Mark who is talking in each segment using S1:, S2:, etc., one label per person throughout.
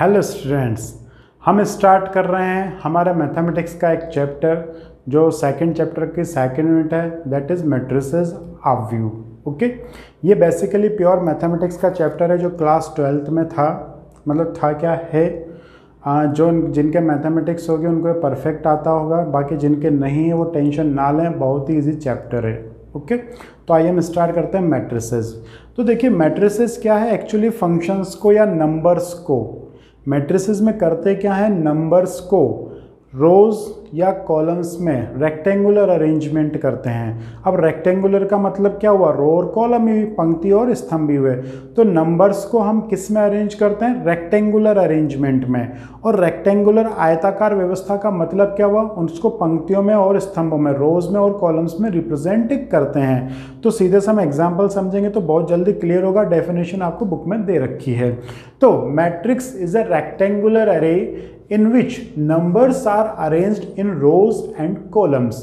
S1: Hello students हम start कर रहे हैं हमारा मैथमेटिक्स का एक चैप्टर जो सेकंड चैप्टर की सेकंड यूनिट है दैट इज़ मेट्रिसेस ऑफ़ व्यू ओके ये बेसिकली प्योर मैथमेटिक्स का चैप्टर है जो क्लास ट्वेल्थ में था मतलब था क्या? है। जो जिनके मैथमेटिक्स होगी, उनको परफेक्ट आता होगा, बाकी जिनके नहीं है, वो टेंशन ना लें, बहुत ही ईजी चैप्टर है ओके okay? तो आइए हम स्टार्ट करते हैं मैट्रिसेस तो देखिए मैट्रिसेस क्या है? एक्चुअली फ़ंक्शंस को या नंबर्स को मैट्रिसेस में करते क्या है? नंबर्स को रोज़ या कॉलम्स में रेक्टेंगुलर अरेंजमेंट करते हैं। अब रेक्टेंगुलर का मतलब क्या हुआ? रो और कॉलम भी पंक्ति और स्तंभ भी हुए। तो नंबर्स को हम किसमें अरेंज करते हैं? रेक्टेंगुलर अरेंजमेंट में। और रेक्टेंगुलर आयताकार व्यवस्था का मतलब क्या हुआ? उसको पंक्तियों में और स्तंभों में रोज में और कॉलम्स में रिप्रेजेंट करते हैं। तो सीधे से हम एग्ज़ाम्पल समझेंगे तो बहुत जल्दी क्लियर होगा। डेफिनेशन आपको बुक में दे रखी है। तो matrix is a rectangular array in which numbers are arranged in rows and columns.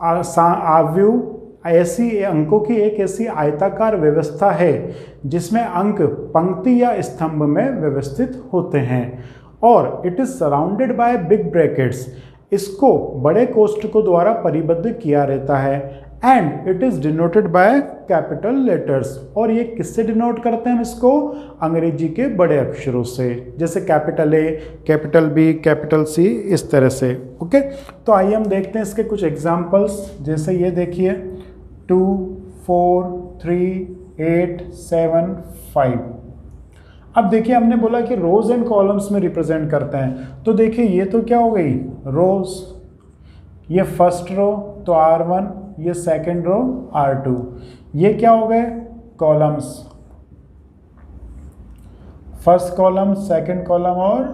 S1: आव्यू, ऐसी अंकों की एक ऐसी आयताकार व्यवस्था है, जिसमें अंक पंक्ति या स्तंभ में व्यवस्थित होते हैं। और it is surrounded by big brackets इसको बड़े कोष्ठकों द्वारा परिबद्ध किया रहता है। And it is denoted by capital letters और ये किससे डिनोट करते हैं हम इसको? अंग्रेज़ी के बड़े अक्षरों से। जैसे capital A capital B capital C इस तरह से। ओके तो आइए हम देखते हैं इसके कुछ एग्जांपल्स जैसे ये देखिए। Two four three eight seven five अब देखिए हमने बोला कि रोज एंड कॉलम्स में रिप्रेजेंट करते हैं। तो देखिए ये तो क्या हो गई? रोज ये फ़र्स्ट रो तो आर वन ये सेकेंड रो आर टू ये क्या हो गए? Columns first column second column और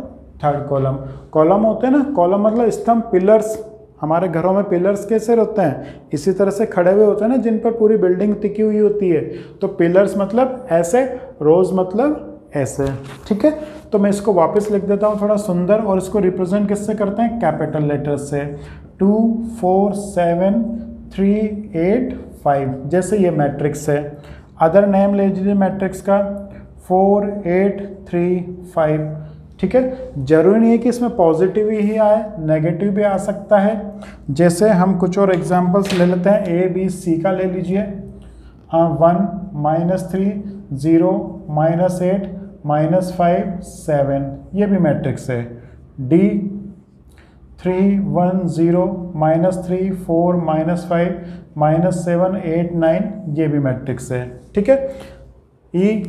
S1: थर्ड कॉलम कॉलम होते हैं ना? कॉलम मतलब स्तंभ पिलर्स हमारे घरों में पिलर्स कैसे होते हैं? इसी तरह से खड़े हुए होते हैं ना, जिन पर पूरी बिल्डिंग टिकी हुई होती है। तो पिलर्स मतलब ऐसे रोज मतलब ऐसे। ठीक है? तो मैं इसको वापस लिख देता हूँ थोड़ा सुंदर, और इसको रिप्रेजेंट किससे करते हैं? कैपिटल लेटर से। Two four seven three eight five जैसे ये मैट्रिक्स है। अदर नेम ले लीजिए मैट्रिक्स का फोर एट थ्री फाइव ठीक है? ज़रूरी नहीं है कि इसमें पॉजिटिव ही आए नेगेटिव भी आ सकता है। जैसे हम कुछ और एग्जांपल्स ले लेते हैं ए बी सी का ले लीजिए। One minus three zero minus eight minus five seven ये भी मैट्रिक्स है। D three one zero minus three four minus five minus seven eight nine ये भी मैट्रिक्स है, ठीक है? E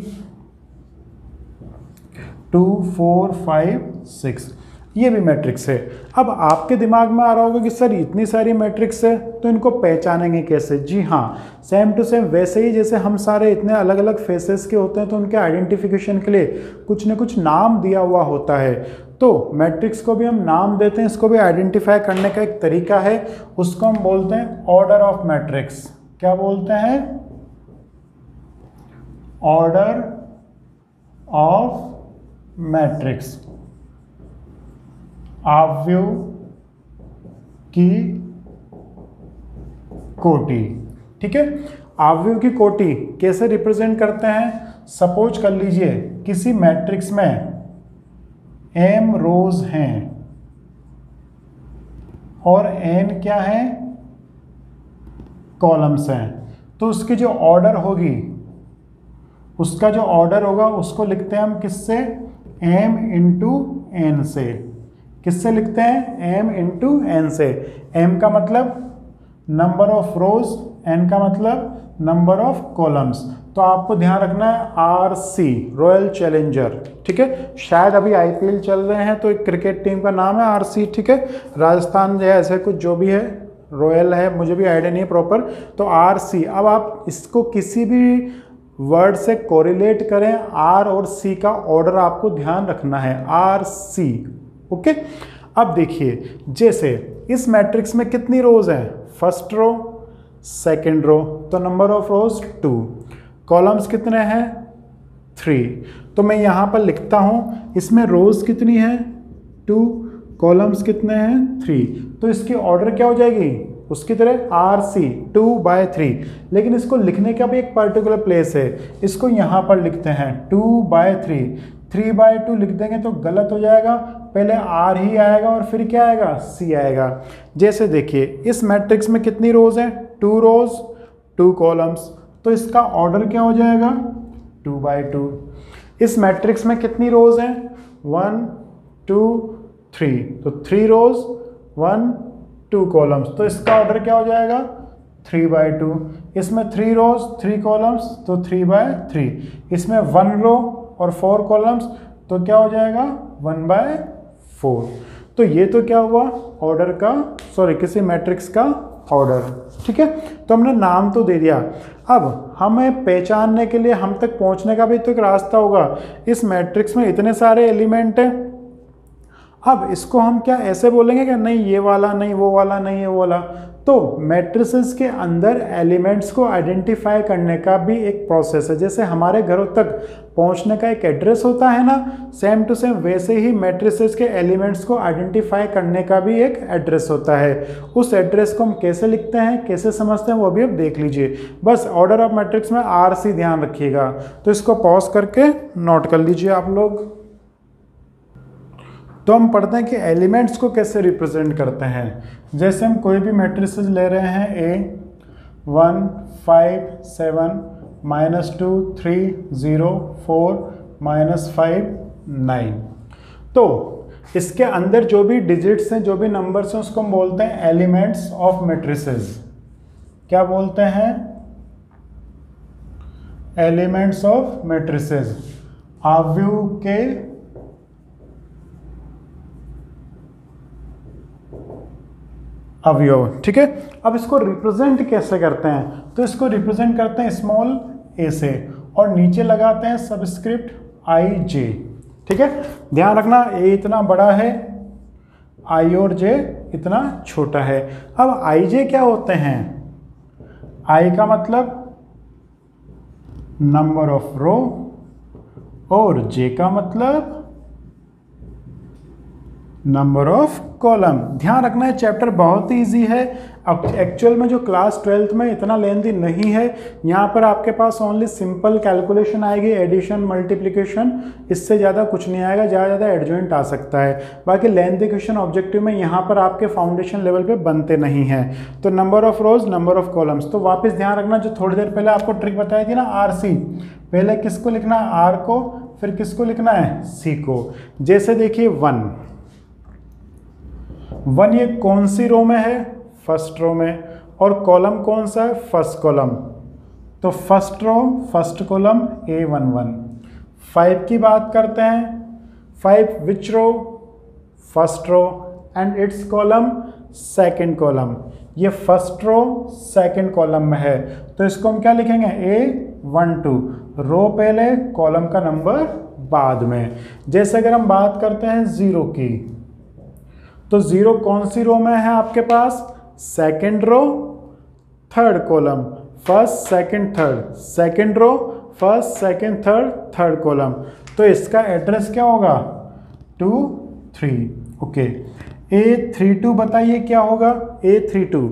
S1: two four five six ये भी मैट्रिक्स है। अब आपके दिमाग में आ रहा होगा कि, सर, इतनी सारी मैट्रिक्स है तो इनको पहचानेंगे कैसे? जी हाँ सेम टू सेम वैसे ही जैसे हम सारे इतने अलग अलग फेसेस के होते हैं तो उनके आइडेंटिफिकेशन के लिए कुछ न कुछ नाम दिया हुआ होता है। तो मैट्रिक्स को भी हम नाम देते हैं, इसको भी आइडेंटिफाई करने का एक तरीका है, उसको हम बोलते हैं ऑर्डर ऑफ़ मैट्रिक्स क्या बोलते हैं? ऑर्डर ऑफ़ मैट्रिक्स आव्यू की कोटि, ठीक है? आव्यू की कोटि कैसे रिप्रेजेंट करते हैं? सपोज़ कर लीजिए, किसी मैट्रिक्स में एम रोज हैं और एन क्या है? कॉलम्स हैं। तो उसकी जो ऑर्डर होगी, उसका जो ऑर्डर होगा, उसको लिखते हैं हम किससे? एम इंटू एन से। किससे लिखते हैं? एम इंटू एन से। एम का मतलब नंबर ऑफ़ रोज एन का मतलब नंबर ऑफ़ कॉलम्स तो आपको ध्यान रखना है आर सी रॉयल चैलेंजर ठीक है? शायद अभी आईपीएल चल रहे हैं तो एक क्रिकेट टीम का नाम है आर सी ठीक है? राजस्थान जो है, ऐसे कुछ जो भी है रॉयल है, मुझे भी आइडिया नहीं है प्रॉपर तो आर सी अब आप इसको किसी भी वर्ड से कोरिलेट करें आर और सी का ऑर्डर आपको ध्यान रखना है आर सी ओके? अब देखिए, जैसे इस मैट्रिक्स में कितनी रोज हैं? फ़र्स्ट रो सेकेंड रो तो number of rows two columns कितने हैं? थ्री तो मैं यहाँ पर लिखता हूँ, इसमें रोज कितनी है? टू कॉलम्स कितने हैं? थ्री तो इसकी ऑर्डर क्या हो जाएगी? उसकी तरह R C two by three लेकिन इसको लिखने का भी एक पर्टिकुलर प्लेस है। इसको यहाँ पर लिखते हैं two by three three by two लिख देंगे तो गलत हो जाएगा। पहले आर ही आएगा और फिर क्या आएगा? सी आएगा। जैसे देखिए, इस मैट्रिक्स में कितनी रोज हैं? टू रोज टू कॉलम्स तो इसका ऑर्डर क्या हो जाएगा? टू बाई टू इस मैट्रिक्स में कितनी रोज हैं? वन टू थ्री तो three rows one two columns तो इसका ऑर्डर क्या हो जाएगा? थ्री बाई टू इसमें थ्री रोज थ्री कॉलम्स तो थ्री बाय थ्री इसमें वन रो और फोर कॉलम्स तो क्या हो जाएगा? One by four. तो ये तो क्या हुआ? ऑर्डर का सॉरी किसी मैट्रिक्स का ऑर्डर ठीक है? तो हमने नाम तो दे दिया। अब हमें पहचानने के लिए, हम तक पहुँचने का भी तो एक रास्ता होगा। इस मैट्रिक्स में इतने सारे एलिमेंट हैं। अब इसको हम क्या, ऐसे बोलेंगे कि नहीं, ये वाला, नहीं, वो वाला, नहीं, ये वाला तो मैट्रिसेस के अंदर एलिमेंट्स को आइडेंटिफाई करने का भी एक प्रोसेस है। जैसे हमारे घरों तक पहुँचने का एक एड्रेस होता है ना सेम टू सेम वैसे ही मैट्रिसेस के एलिमेंट्स को आइडेंटिफाई करने का भी एक एड्रेस होता है। उस एड्रेस को हम कैसे लिखते हैं, कैसे समझते हैं, वो भी अब देख लीजिए। बस ऑर्डर ऑफ़ मैट्रिक्स में आर सी ध्यान रखिएगा। तो इसको पॉज करके नोट कर लीजिए आप लोग। तो हम पढ़ते हैं कि एलिमेंट्स को कैसे रिप्रेजेंट करते हैं। जैसे हम कोई भी मैट्रिसेस ले रहे हैं A one five seven minus two three zero four minus five nine तो इसके अंदर जो भी डिजिट्स हैं, जो भी नंबर्स हैं, उसको हम बोलते हैं एलिमेंट्स ऑफ़ मैट्रिसेस क्या बोलते हैं? एलिमेंट्स ऑफ़ मैट्रिसेस आव्यू के अवयव ठीक है? अब इसको रिप्रेजेंट कैसे करते हैं? तो इसको रिप्रेजेंट करते हैं स्मॉल ए से और नीचे लगाते हैं सबस्क्रिप्ट आई जे ठीक है? ध्यान रखना ए इतना बड़ा है आई और जे इतना छोटा है। अब आई जे क्या होते हैं? आई का मतलब नंबर ऑफ़ रो और जे का मतलब नंबर ऑफ़ कॉलम ध्यान रखना है चैप्टर बहुत ही। ईजी है एक्चुअल में जो क्लास ट्वेल्थ में इतना लेंदी नहीं है, यहाँ पर आपके पास ओनली सिंपल कैलकुलेशन आएगी एडिशन मल्टीप्लिकेशन इससे ज़्यादा कुछ नहीं आएगा, ज़्यादा ज़्यादा एडजॉइंट आ सकता है। बाकी लेंदी क्वेश्चन ऑब्जेक्टिव में यहाँ पर आपके फाउंडेशन लेवल पे बनते नहीं हैं। तो number of rows number of columns तो वापस ध्यान रखना, जो थोड़ी देर पहले आपको ट्रिक बताई थी ना आरसी पहले किसको लिखना है? आर को, फिर किसको लिखना है? सी को। जैसे देखिए वन वन ये कौन सी रो में है? फ़र्स्ट रो में। और कॉलम कौन सा है? फ़र्स्ट कॉलम तो first row first column A one one five की बात करते हैं। Five which row first row and it's column second column ये फ़र्स्ट रो सेकंड कॉलम में है। तो इसको हम क्या लिखेंगे? ए वन टू रो पहले कॉलम का नंबर बाद में। जैसे अगर हम बात करते हैं ज़ीरो की। तो ज़ीरो कौन सी रो में है आपके पास? Second row third column first second third second row first second third third column तो इसका एड्रेस क्या होगा? Two three okay A three two बताइए क्या होगा? A three two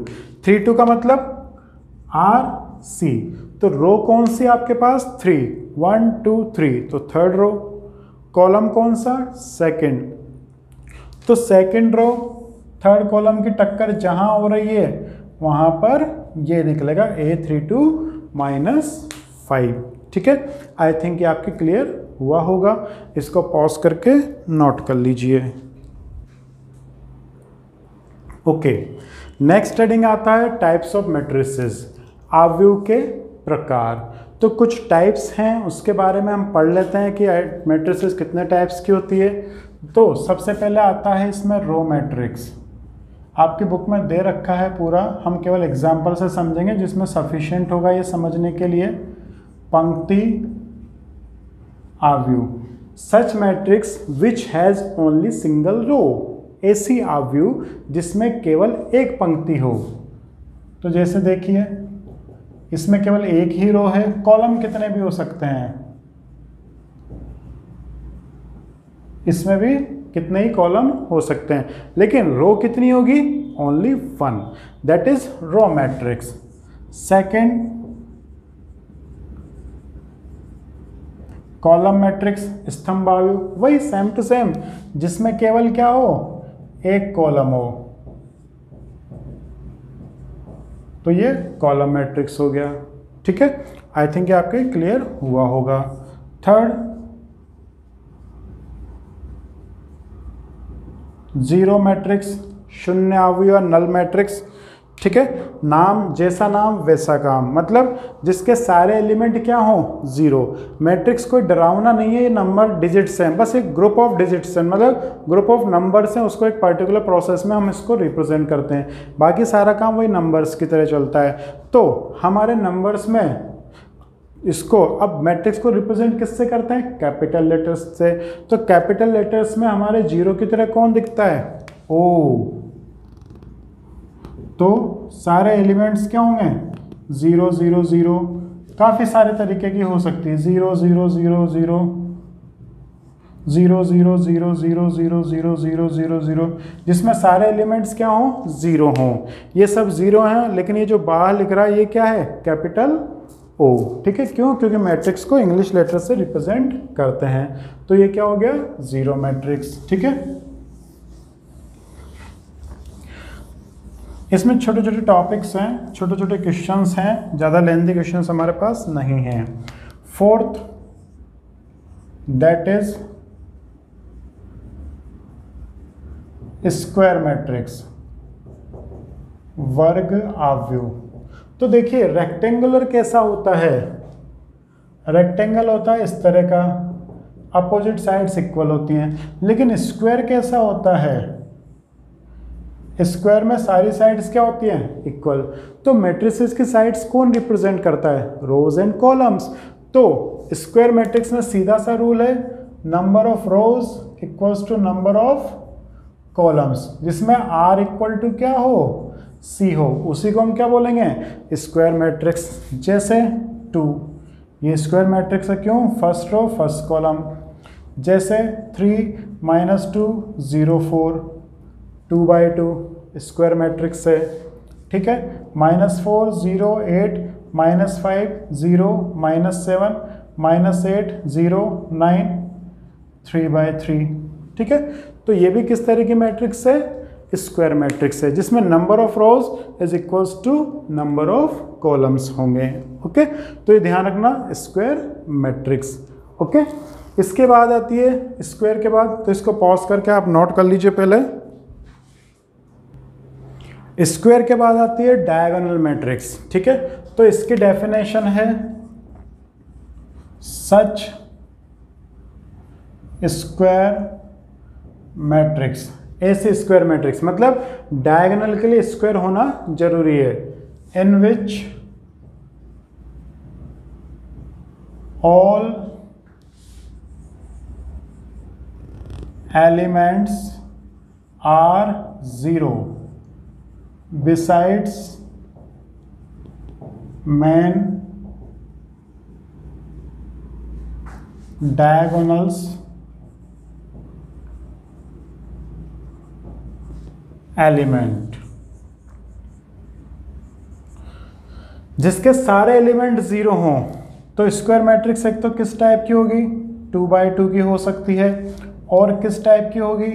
S1: three two का मतलब आर सी तो रो कौन सी आपके पास? थ्री वन टू थ्री तो थर्ड रो कॉलम कौन सा? सेकेंड तो सेकंड रो थर्ड कॉलम की टक्कर जहाँ हो रही है, वहाँ पर ये निकलेगा A three two minus five ठीक है? आई थिंक ये आपके क्लियर हुआ होगा। इसको पॉज करके नोट कर लीजिए। ओके नेक्स्ट हेडिंग आता है टाइप्स ऑफ़ मेट्रिसेस आव्यू के प्रकार। तो कुछ टाइप्स हैं, उसके बारे में हम पढ़ लेते हैं कि मेट्रिसेस कितने टाइप्स की होती है। तो सबसे पहले आता है इसमें रो मैट्रिक्स आपकी बुक में दे रखा है पूरा। हम केवल एग्ज़ाम्पल से समझेंगे जिसमें सफिशिएंट होगा ये समझने के लिए। पंक्ति, आव्यू। Such matrix which has only single row ऐसी आव्यू जिसमें केवल एक पंक्ति हो। तो जैसे देखिए, इसमें केवल एक ही रो है। कॉलम कितने भी हो सकते हैं? इसमें भी कितने ही कॉलम हो सकते हैं। लेकिन रो कितनी होगी? Only one that is row matrix second column matrix स्तंभावयु वही सेम टू सेम जिसमें केवल क्या हो? एक कॉलम हो। तो ये कॉलम मैट्रिक्स हो गया। ठीक है? आई थिंक ये आपके क्लियर हुआ होगा। थर्ड ज़ीरो मैट्रिक्स, शून्य अवयव नल मैट्रिक्स, ठीक है? नाम जैसा नाम, वैसा काम। मतलब जिसके सारे एलिमेंट क्या हो? ज़ीरो। मैट्रिक्स कोई डरावना नहीं है, ये नंबर डिजिट्स हैं। बस एक ग्रुप ऑफ़ डिजिट्स हैं। मतलब ग्रुप ऑफ़ नंबर्स हैं, उसको एक पर्टिकुलर प्रोसेस में हम इसको रिप्रेजेंट करते हैं। बाकी सारा काम वही नंबर्स की तरह चलता है। तो हमारे नंबर्स में इसको अब मैट्रिक्स को रिप्रेजेंट किससे करते हैं? कैपिटल लेटर्स से। तो कैपिटल लेटर्स में हमारे ज़ीरो की तरह कौन दिखता है? ओ तो सारे एलिमेंट्स क्या होंगे? ज़ीरो ज़ीरो ज़ीरो काफ़ी सारे तरीके की हो सकती है। Zero zero zero zero zero zero zero zero zero zero zero zero zero जिसमें सारे एलिमेंट्स क्या हों? ज़ीरो हों। ये सब ज़ीरो हैं, लेकिन ये जो बाहर लिख रहा है, ये क्या है? कैपिटल ओ, ठीक है? क्यों? क्योंकि मैट्रिक्स को इंग्लिश लेटर से रिप्रेजेंट करते हैं। तो ये क्या हो गया? ज़ीरो मैट्रिक्स ठीक है? इसमें छोटे छोटे टॉपिक्स हैं छोटे छोटे क्वेश्चंस हैं, ज़्यादा लेंथी क्वेश्चंस हमारे पास नहीं हैं। Fourth that is square matrix वर्ग आव्यू तो देखिए रेक्टेंगुलर कैसा होता है? रेक्टेंगल होता है इस तरह का। अपोजिट साइड्स इक्वल होती हैं। लेकिन स्क्वायर कैसा होता है? स्क्वायर में सारी साइड्स क्या होती हैं? इक्वल तो मैट्रिसेस की साइड्स कौन रिप्रेजेंट करता है? रोज एंड कॉलम्स तो स्क्वायर मैट्रिक्स में सीधा सा रूल है number of rows equals to number of columns जिसमें आर इक्वल टू क्या हो? सी हो। उसी को हम क्या बोलेंगे? स्क्वायर मैट्रिक्स जैसे टू। ये स्क्वायर मैट्रिक्स है क्यों? First row, first column. जैसे three minus two, zero, four. Two by two, square matrix है। ठीक है? Minus four, zero, eight. Minus five, zero, minus seven. Minus eight, zero, nine. Three by three. ठीक है? तो ये भी किस तरह की मैट्रिक्स है? स्क्वायर मैट्रिक्स है, जिसमें number of rows is equals to number of columns होंगे ओके तो ये ध्यान रखना स्क्वायर मैट्रिक्स ओके इसके बाद आती है स्क्वायर के बाद तो इसको पॉज करके आप नोट कर लीजिए पहले। स्क्वायर के बाद आती है डायगोनल मैट्रिक्स ठीक है? तो इसकी डेफिनेशन है सच स्क्वायर मैट्रिक्स ऐसे स्क्वायर मैट्रिक्स मतलब डायगोनल के लिए स्क्वायर होना ज़रूरी है। In which all elements are zero besides, main diagonals element. जिसके सारे एलिमेंट ज़ीरो हों तो स्क्वायर मैट्रिक्स एक तो किस टाइप की होगी? टू बाई टू की हो सकती है, और किस टाइप की होगी?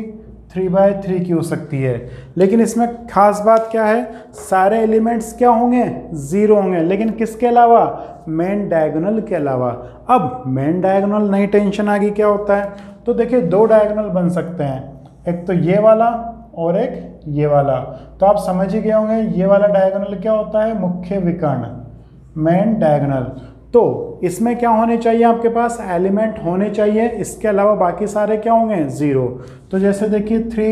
S1: थ्री बाय थ्री की हो सकती है। लेकिन इसमें खास बात क्या है? सारे एलिमेंट्स क्या होंगे? ज़ीरो होंगे। लेकिन किसके अलावा? मेन डायगोनल के अलावा। अब मेन डायगोनल नहीं, टेंशन आ गई क्या होता है? तो देखिए, दो डायगोनल बन सकते हैं। एक तो ये वाला और एक ये वाला। तो आप समझ ही गए होंगे, ये वाला डायगोनल क्या होता है? मुख्य विकर्ण मेन डायगोनल तो इसमें क्या होने चाहिए आपके पास? एलिमेंट होने चाहिए। इसके अलावा बाकी सारे क्या होंगे? ज़ीरो तो जैसे देखिए थ्री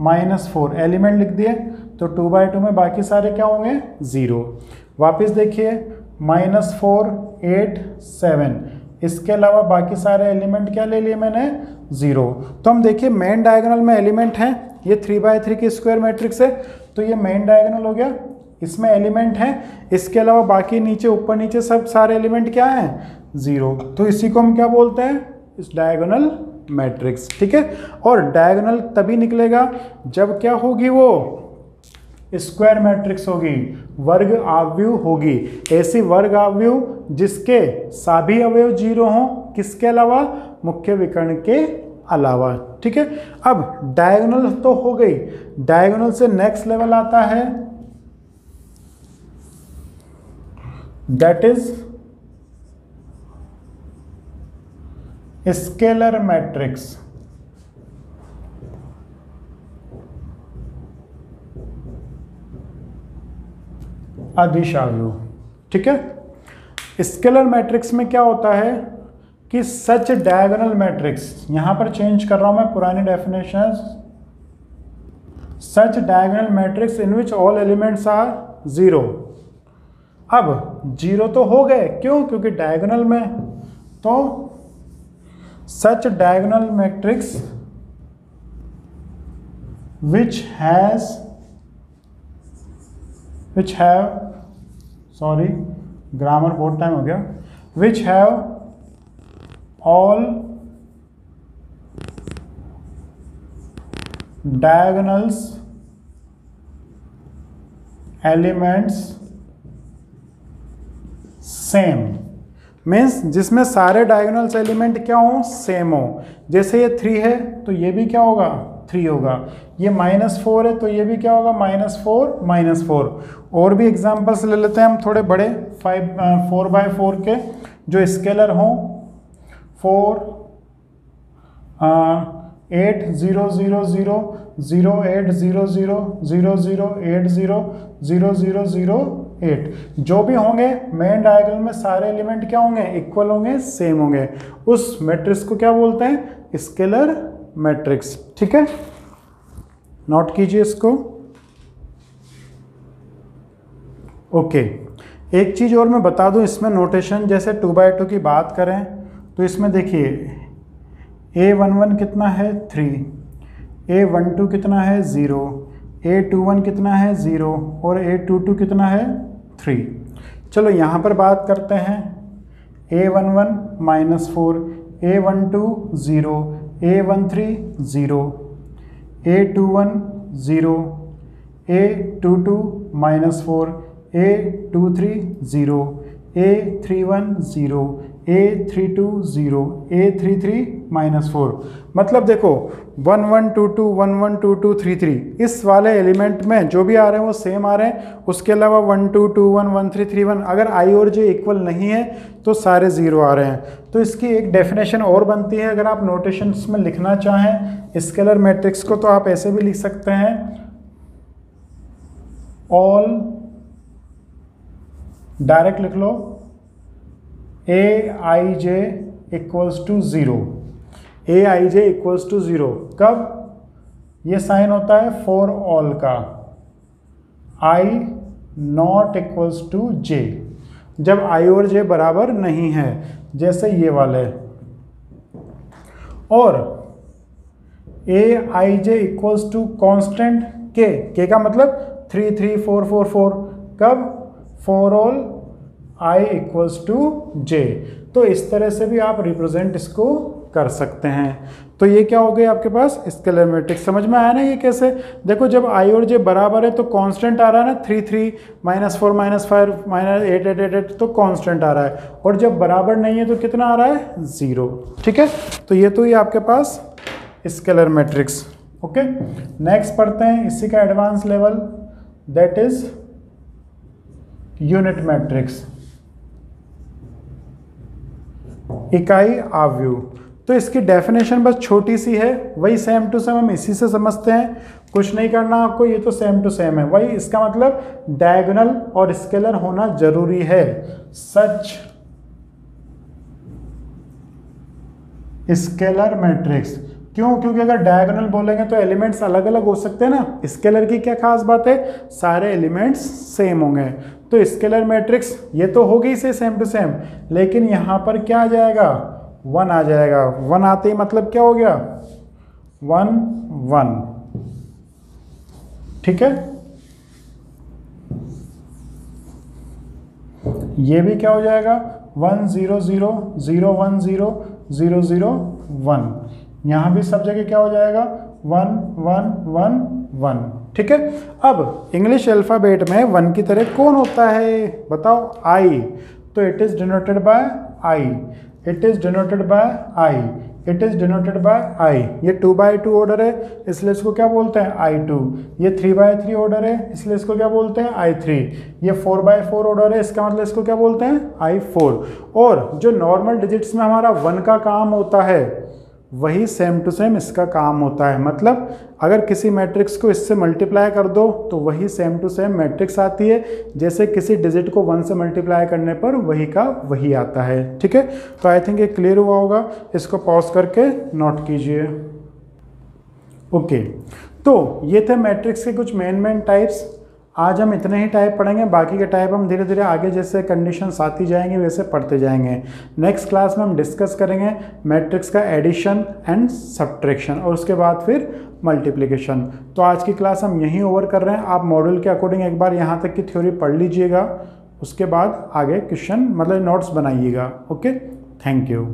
S1: माइनस फोर एलिमेंट लिख दिए। तो टू बाई टू में बाकी सारे क्या होंगे? ज़ीरो वापस देखिए माइनस फोर एट सेवन इसके अलावा बाकी सारे एलिमेंट क्या ले लिए मैंने? ज़ीरो तो हम देखिए मेन डायगोनल में एलिमेंट हैं। ये थ्री बाय थ्री की स्क्वायर मैट्रिक्स है तो ये मेन डायगोनल हो गया। इसमें एलिमेंट हैं, इसके अलावा बाकी नीचे, ऊपर नीचे सब सारे एलिमेंट क्या हैं? ज़ीरो तो इसी को हम क्या बोलते हैं? इस डायगोनल मैट्रिक्स ठीक है? और डायगोनल तभी निकलेगा जब क्या होगी वो? स्क्वायर मैट्रिक्स होगी, वर्ग आव्यू होगी। ऐसी वर्ग आव्यू जिसके सभी अवयव ज़ीरो हों, किसके अलावा? मुख्य विकर्ण के अलावा, ठीक है? अब डायगोनल तो हो गई। डायगोनल से नेक्स्ट लेवल आता है। दैट इज़ स्केलर मैट्रिक्स अधिशायु ठीक है? स्केलर मैट्रिक्स में क्या होता है? कि सच डायगोनल मैट्रिक्स यहाँ पर चेंज कर रहा हूँ मैं पुरानी definition such diagonal matrix in which all elements are zero अब ज़ीरो तो हो गए, क्यों? क्योंकि डायगोनल में। तो such diagonal matrix which has which have sorry grammar बहुत टाइम हो गया। Which have all diagonals, elements same means जिसमें सारे डायगोनल्स एलिमेंट क्या हो? सेम हो। जैसे ये थ्री है तो ये भी क्या होगा? थ्री होगा। ये माइनस फोर है तो ये भी क्या होगा? माइनस फोर माइनस फोर और भी एग्जांपल्स ले लेते हैं हम थोड़े बड़े फाइव फोर बाय फोर के, जो स्केलर हों four eight zero zero zero zero eight zero zero zero zero eight zero zero zero zero eight. जो भी होंगे मेन डायगोनल में सारे एलिमेंट क्या होंगे? इक्वल होंगे सेम होंगे। उस मैट्रिक्स को क्या बोलते हैं? स्केलर मैट्रिक्स ठीक है? नोट कीजिए इसको। ओके एक चीज़ और मैं बता दूँ, इसमें नोटेशन जैसे टू बाई टू की बात करें तो इसमें देखिए ए वन वन कितना है? थ्री ए वन टू कितना है? ज़ीरो ए टू वन कितना है? ज़ीरो और ए टू टू कितना है? थ्री चलो यहाँ पर बात करते हैं। A one one minus four A one two zero A one three zero A two one zero A two two minus four A two three zero A three one zero A three two zero A three three minus four मतलब देखो one one two two one one two two three three इस वाले element में जो भी आ रहे हैं, वो सेम आ रहे हैं। उसके अलावा one two two one one three three one अगर आई और जे इक्वल नहीं है तो सारे ज़ीरो आ रहे हैं। तो इसकी एक डेफिनेशन और बनती है, अगर आप नोटेशंस में लिखना चाहें। स्केलर मैट्रिक्स को तो आप ऐसे भी लिख सकते हैं। ऑल डायरेक्ट लिख लो। A I J equals to zero A I J equals to zero कब? ये साइन होता है फॉर ऑल का। I not equals to J जब आई और जे बराबर नहीं है, जैसे ये वाले। और A I J equals to constant K K का मतलब three three four four four कब? For all I equals to J तो इस तरह से भी आप रिप्रेजेंट इसको कर सकते हैं। तो ये क्या हो गया आपके पास? स्केलर मैट्रिक्स समझ में आया ना ये कैसे? देखो जब आई और जे बराबर है तो कांस्टेंट आ रहा है ना three three minus four minus five minus eight eight eight eight तो कांस्टेंट आ रहा है। और जब बराबर नहीं है तो कितना आ रहा है? ज़ीरो ठीक है? तो ये तो ये आपके पास स्केलर मैट्रिक्स ओके नेक्स्ट पढ़ते हैं इसी का advance level that is unit matrix इकाई आव्यू। तो इसकी डेफिनेशन बस छोटी सी है, वही सेम टू सेम हम इसी से समझते हैं। कुछ नहीं करना आपको, ये तो सेम टू सेम है। वही इसका मतलब डायगोनल और स्केलर होना ज़रूरी है। सच। स्केलर मैट्रिक्स क्यों? क्योंकि अगर डायगोनल बोलेंगे तो एलिमेंट्स अलग अलग हो सकते हैं ना। स्केलर की क्या खास बात है? सारे एलिमेंट्स सेम होंगे। तो स्केलर मैट्रिक्स, ये तो हो गई से सेम टू सेम लेकिन यहाँ पर क्या आ जाएगा? वन आ जाएगा। वन आते ही मतलब क्या हो गया? वन वन ठीक है? ये भी क्या हो जाएगा? One zero zero zero one zero zero zero one यहाँ भी सब जगह क्या हो जाएगा? वन वन वन वन ठीक है? अब इंग्लिश अल्फ़ाबेट में वन की तरह कौन होता है? बताओ आई तो it is denoted by I it is denoted by I it is denoted by I ये टू बाई टू ऑर्डर है, इसलिए इसको क्या बोलते हैं? आई टू ये थ्री बाय थ्री ऑर्डर है, इसलिए इसको क्या बोलते हैं? आई थ्री ये फोर बाय फोर ऑर्डर है, इसका मतलब इसको क्या बोलते हैं? आई फोर और जो नॉर्मल डिजिट्स में हमारा वन का काम होता है वही सेम टू सेम इसका काम होता है। मतलब अगर किसी मैट्रिक्स को इससे मल्टीप्लाई कर दो तो वही सेम टू सेम मैट्रिक्स आती है। जैसे किसी डिजिट को वन से मल्टीप्लाई करने पर वही का वही आता है। ठीक है? तो आई थिंक ये क्लियर हुआ होगा। इसको पॉज करके नोट कीजिए। ओके तो ये थे मैट्रिक्स के कुछ मेन मेन टाइप्स आज हम इतने ही टाइप पढ़ेंगे, बाकी के टाइप हम धीरे धीरे आगे जैसे कंडीशन आती जाएँगे, वैसे पढ़ते जाएँगे। नेक्स्ट क्लास में हम डिस्कस करेंगे मैट्रिक्स का एडिशन एंड सब्ट्रैक्शन और उसके बाद फिर मल्टीप्लिकेशन तो आज की क्लास हम यहीं ओवर कर रहे हैं। आप मॉडल के अकॉर्डिंग एक बार यहाँ तक की थ्योरी पढ़ लीजिएगा। उसके बाद आगे क्वेश्चन मतलब नोट्स बनाइएगा। Okay thank you